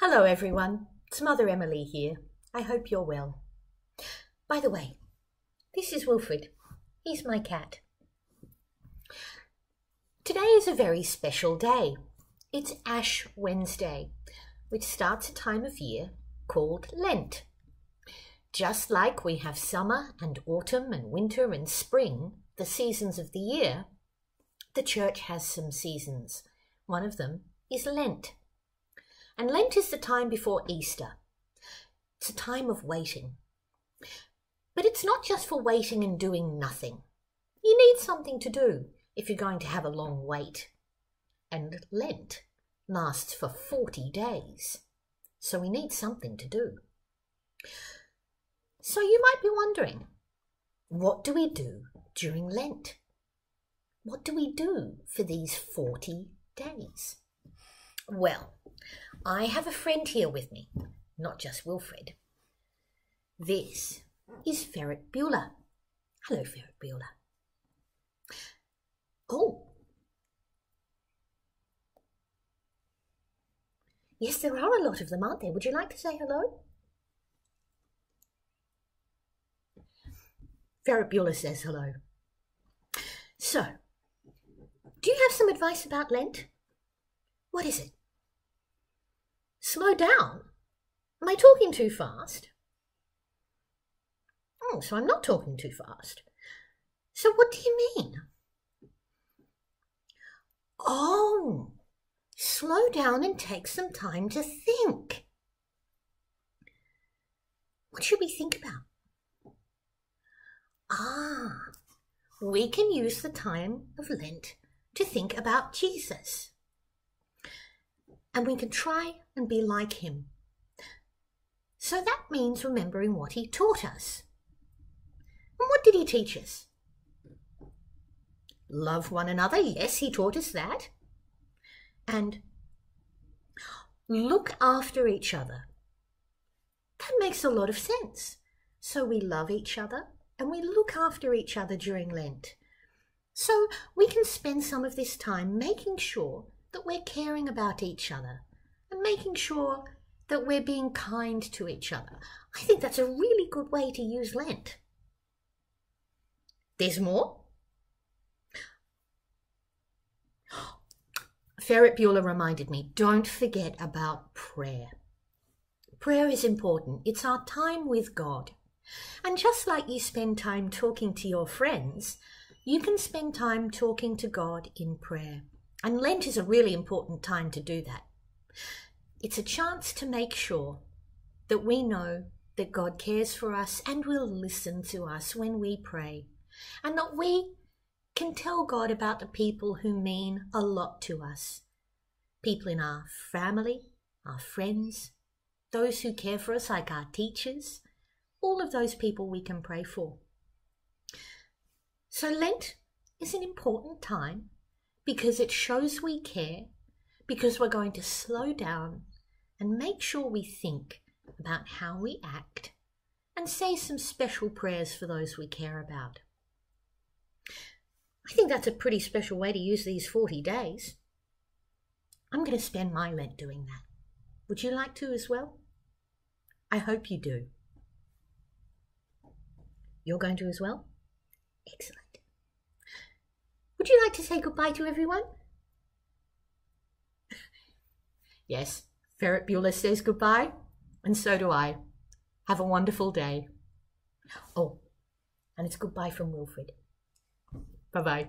Hello, everyone. It's Mother Emily here. I hope you're well. By the way, this is Wilfred. He's my cat. Today is a very special day. It's Ash Wednesday, which starts a time of year called Lent. Just like we have summer and autumn and winter and spring, the seasons of the year, the church has some seasons. One of them is Lent. And Lent is the time before Easter. It's a time of waiting. But it's not just for waiting and doing nothing. You need something to do if you're going to have a long wait. And Lent lasts for 40 days. So we need something to do. So you might be wondering, what do we do during Lent? What do we do for these 40 days? Well, I have a friend here with me, not just Wilfred. This is Ferret Bueller. Hello, Ferret Bueller. Oh. Yes, there are a lot of them, aren't there? Would you like to say hello? Ferret Bueller says hello. So, do you have some advice about Lent? What is it? Slow down. Am I talking too fast? Oh, so I'm not talking too fast. So what do you mean? Oh, slow down and take some time to think. What should we think about? Ah, we can use the time of Lent to think about Jesus and we can try and be like him. So that means remembering what he taught us. And what did he teach us? Love one another, yes, he taught us that. And look after each other. That makes a lot of sense. So we love each other and we look after each other during Lent. So we can spend some of this time making sure that we're caring about each other and making sure that we're being kind to each other. I think that's a really good way to use Lent. There's more. Ferret Bueller reminded me don't forget about prayer. Prayer is important, it's our time with God. And just like you spend time talking to your friends, you can spend time talking to God in prayer. And Lent is a really important time to do that. It's a chance to make sure that we know that God cares for us and will listen to us when we pray, and that we can tell God about the people who mean a lot to us people in our family, our friends, those who care for us, like our teachers, all of those people we can pray for. So, Lent is an important time because it shows we care, because we're going to slow down and make sure we think about how we act and say some special prayers for those we care about. I think that's a pretty special way to use these 40 days. I'm going to spend my Lent doing that. Would you like to as well? I hope you do. You're going to as well? Excellent. Would you like to say goodbye to everyone? yes, Ferret Bueller says goodbye, and so do I. Have a wonderful day. Oh, and it's goodbye from Wilfred. Bye bye.